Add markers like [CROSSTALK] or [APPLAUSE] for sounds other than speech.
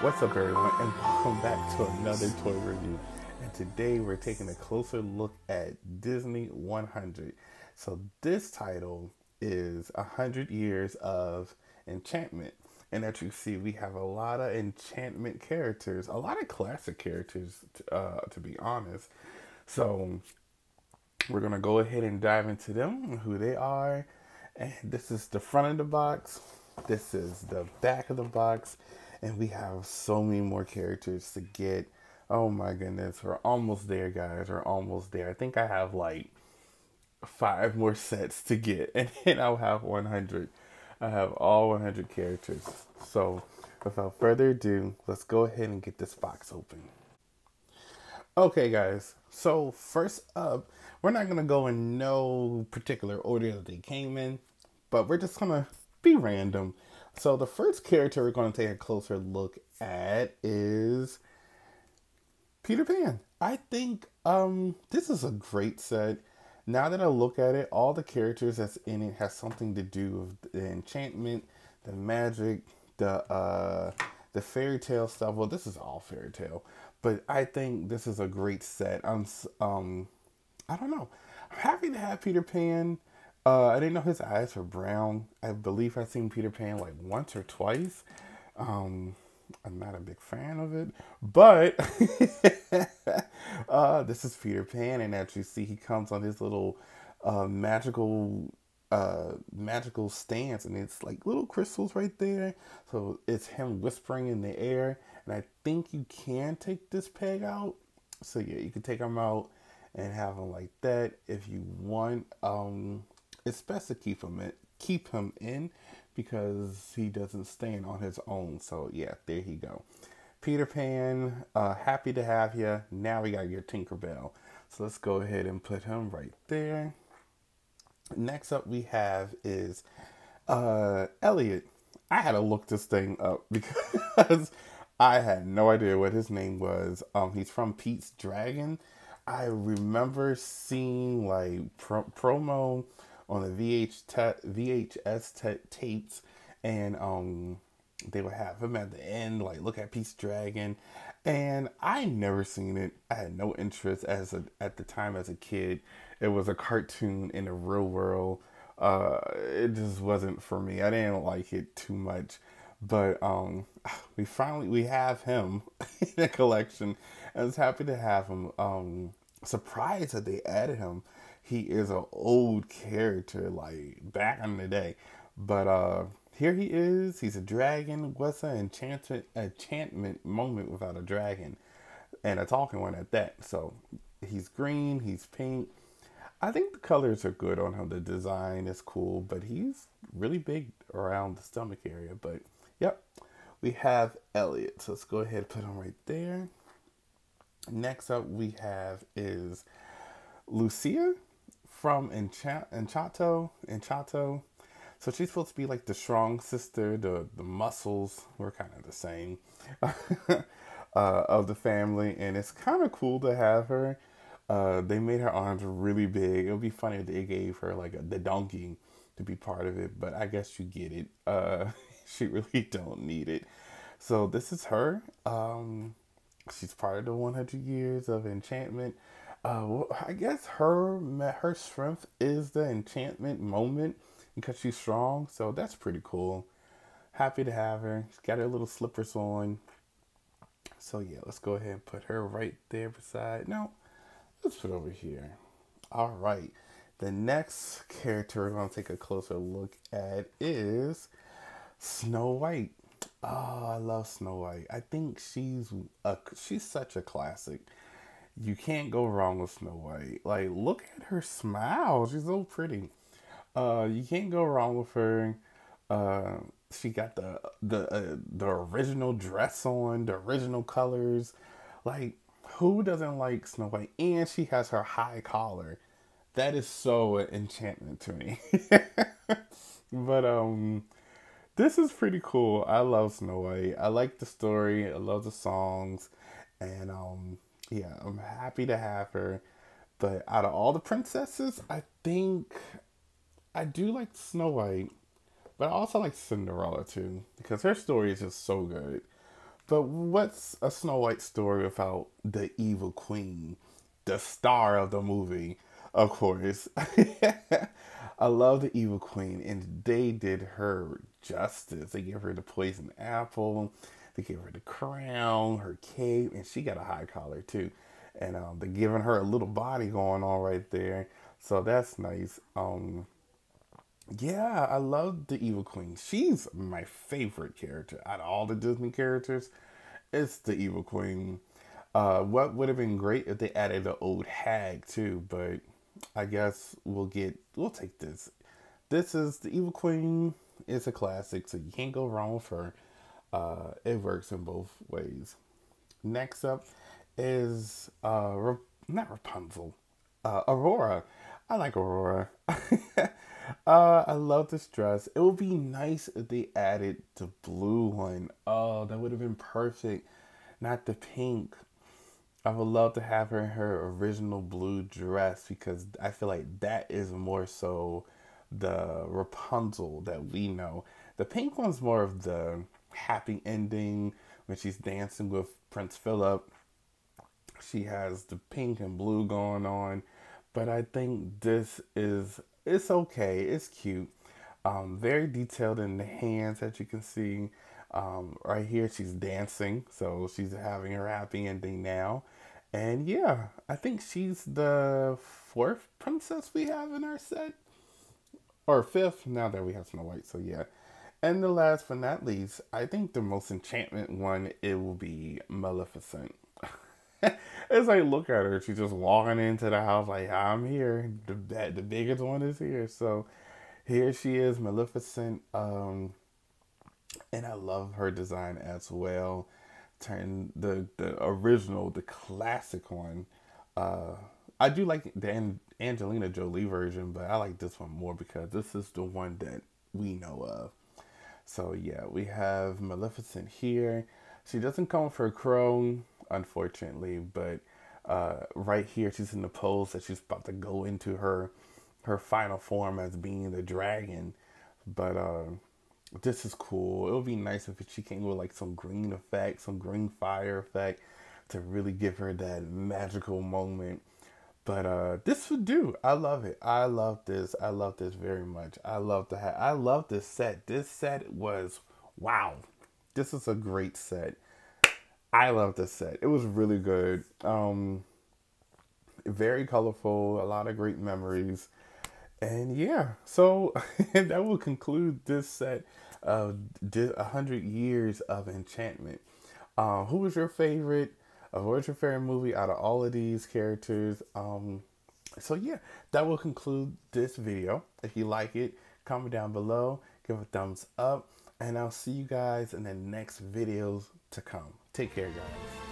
What's up, everyone, and [LAUGHS] welcome back to another toy review. And today we're taking a closer look at Disney 100. So, this title is 100 Years of Enchantment. And as you see, we have a lot of enchantment characters, a lot of classic characters, uh, to be honest. So, we're going to go ahead and dive into them, who they are. And this is the front of the box, this is the back of the box and we have so many more characters to get. Oh my goodness, we're almost there, guys. We're almost there. I think I have like five more sets to get, [LAUGHS] and then I'll have 100. I have all 100 characters. So, without further ado, let's go ahead and get this box open. Okay, guys. So, first up, we're not going to go in no particular order that they came in, but we're just going to be random so the first character we're going to take a closer look at is Peter Pan. I think um this is a great set. Now that I look at it, all the characters that's in it has something to do with the enchantment, the magic, the uh the fairy tale stuff. Well, this is all fairy tale, but I think this is a great set. I'm um I don't know. I'm happy to have Peter Pan. Uh, I didn't know his eyes were brown. I believe I've seen Peter Pan like once or twice. Um, I'm not a big fan of it, but [LAUGHS] uh, this is Peter Pan, and as you see, he comes on his little uh, magical uh magical stance and it's like little crystals right there so it's him whispering in the air and i think you can take this peg out so yeah you can take him out and have him like that if you want um it's best to keep him in, keep him in because he doesn't stand on his own. So yeah, there he go. Peter Pan, uh, happy to have you. Now we got your Tinkerbell. So let's go ahead and put him right there. Next up we have is uh, Elliot. I had to look this thing up [LAUGHS] because I had no idea what his name was. Um, he's from Pete's Dragon. I remember seeing like pro- promo on the VH VHS tapes, and um, they would have him at the end, like look at Pete's Dragon, and I never seen it. I had no interest as a at the time as a kid. It was a cartoon in the real world. Uh, it just wasn't for me. I didn't like it too much, but um, [SIGHS] we finally we have him [LAUGHS] in the collection. I was happy to have him. Um, surprised that they added him he is an old character, like back in the day. But uh here he is. He's a dragon. What's an enchantment enchantment moment without a dragon? And a talking one at that. So he's green, he's pink. I think the colors are good on him. The design is cool, but he's really big around the stomach area. But yep, we have Elliot. So let's go ahead and put him right there. Next up we have is Luisa from Encanto. Encanto. So she's supposed to be like the strong sister. The the muscles were kind of the same [LAUGHS] uh, of the family, and it's kind of cool to have her. Uh, they made her arms really big. It would be funny if they gave her like a, the donkey to be part of it, but I guess you get it. Uh, [LAUGHS] she really don't need it. So this is her. Um, she's part of the 100 years of enchantment. Uh, well, I guess her her strength is the enchantment moment because she's strong, so that's pretty cool. Happy to have her. She's got her little slippers on. So yeah, let's go ahead and put her right there beside. No, let's put over here. All right. The next character we're gonna take a closer look at is Snow White. Oh, I love Snow White. I think she's a she's such a classic you can't go wrong with Snow White. Like, look at her smile. She's so pretty. Uh, you can't go wrong with her. Uh, she got the the uh, the original dress on, the original colors. Like, who doesn't like Snow White? And she has her high collar. That is so enchantment to me. [LAUGHS] but um, this is pretty cool. I love Snow White. I like the story. I love the songs, and um yeah, I'm happy to have her. But out of all the princesses, I think I do like Snow White, but I also like Cinderella too because her story is just so good. But what's a Snow White story without the evil queen, the star of the movie, of course? [LAUGHS] I love the evil queen, and they did her justice. They gave her the poison apple, they gave her the crown, her cape, and she got a high collar too. And um, they're giving her a little body going on right there, so that's nice. Um, yeah, I love the Evil Queen. She's my favorite character out of all the Disney characters. It's the Evil Queen. Uh, what would have been great if they added the old hag too, but I guess we'll get we'll take this. This is the Evil Queen. It's a classic, so you can't go wrong with her. Uh, it works in both ways. Next up is uh, not Rapunzel, uh, Aurora. I like Aurora. [LAUGHS] uh, I love this dress. It would be nice if they added the blue one. Oh, that would have been perfect. Not the pink. I would love to have her in her original blue dress because I feel like that is more so the Rapunzel that we know. The pink one's more of the happy ending when she's dancing with Prince Philip. She has the pink and blue going on but I think this is it's okay. It's cute. Um, very detailed in the hands that you can see. Um, right here, she's dancing, so she's having her happy ending now. And yeah, I think she's the fourth princess we have in our set, or fifth now that we have Snow White. So yeah, and the last but not least, I think the most enchantment one it will be Maleficent. [LAUGHS] it's like look at her. She's just walking into the house like I'm here. The the biggest one is here. So here she is, Maleficent. Um, and I love her design as well. Turn the the original, the classic one. Uh, I do like the Angelina Jolie version, but I like this one more because this is the one that we know of. So yeah, we have Maleficent here. She doesn't come for a crown unfortunately. But uh, right here, she's in the pose that she's about to go into her her final form as being the dragon. But uh, this is cool. It would be nice if she came with like some green effect, some green fire effect to really give her that magical moment. But uh, this would do. I love it. I love this. I love this very much. I love the hat. I love this set. This set was wow. This is a great set. I love this set. It was really good. Um, very colorful, a lot of great memories. And yeah, so [LAUGHS] that will conclude this set of 100 Years of Enchantment. Uh, who was your favorite? Uh, what was your movie out of all of these characters? Um, so yeah, that will conclude this video. If you like it, comment down below, give a thumbs up, and I'll see you guys in the next videos to come. Take care, guys.